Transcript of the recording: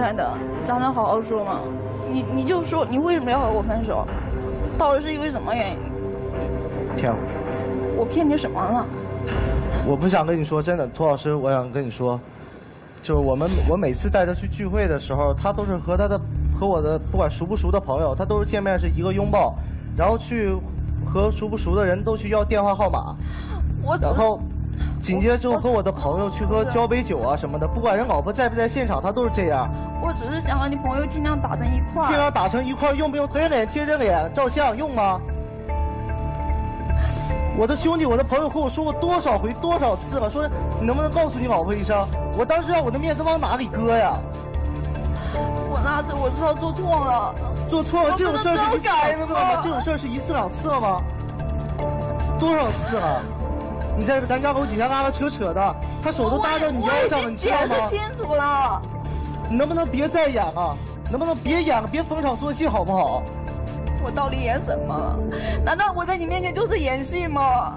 爱的，咱能好好说吗？你你就说你为什么要和我分手？到底是因为什么原因？骗我！我骗你什么了？我不想跟你说，真的，涂老师，我想跟你说，就是我们我每次带他去聚会的时候，他都是和他的和我的不管熟不熟的朋友，他都是见面是一个拥抱，然后去和熟不熟的人都去要电话号码，我然后紧接着之后和我的朋友去喝交杯酒啊什么的，不管人老婆在不在现场，他都是这样。我只是想和你朋友尽量打成一块儿。尽量打成一块儿，用不用推着脸贴着脸照相用吗？我的兄弟，我的朋友和我说过多少回多少次了，说你能不能告诉你老婆一声？我当时让我的面子往哪里搁呀？我那次我知道做错了，做错了这种事儿是一次两次了吗？这种事儿是一次两次了吗？多少次了？你在咱家狗底下拉拉扯扯的，他手都搭到你腰上了，你知道吗？清楚了。你能不能别再演了？能不能别演了？别逢场作戏好不好？我到底演什么了？难道我在你面前就是演戏吗？